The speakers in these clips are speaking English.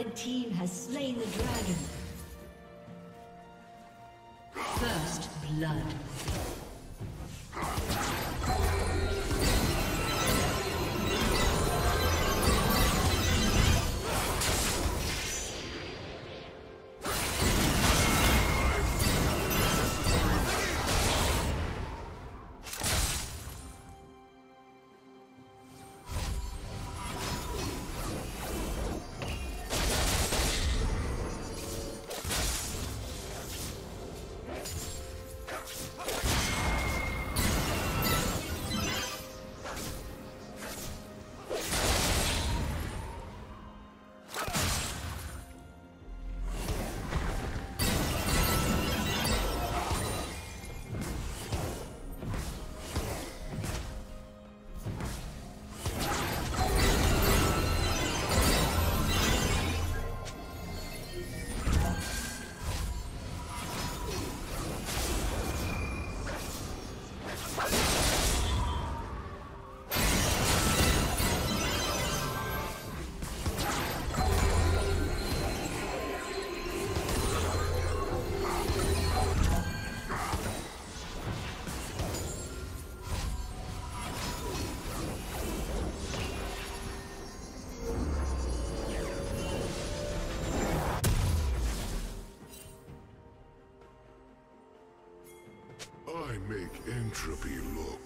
Red team has slain the dragon. First blood. Make entropy look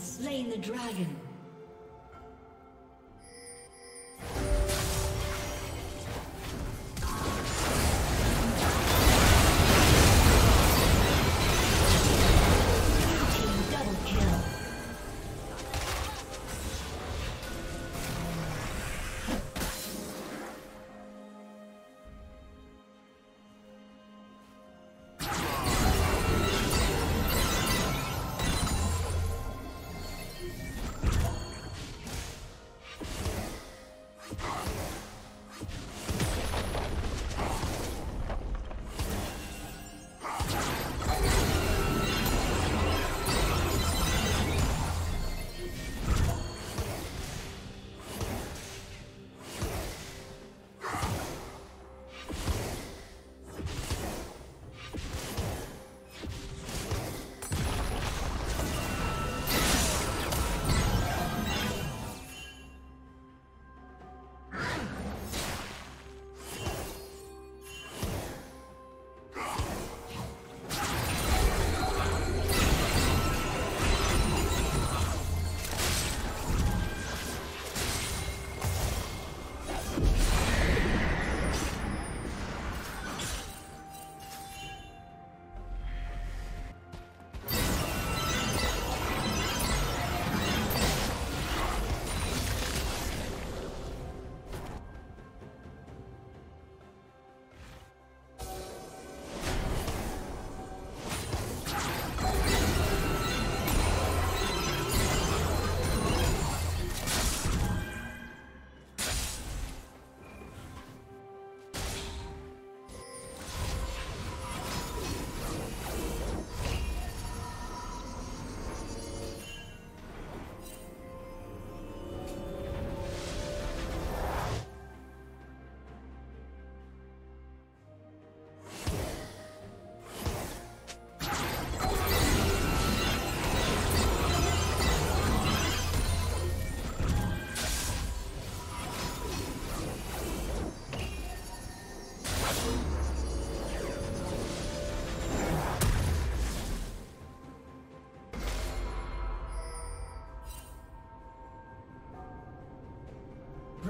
slain the dragon.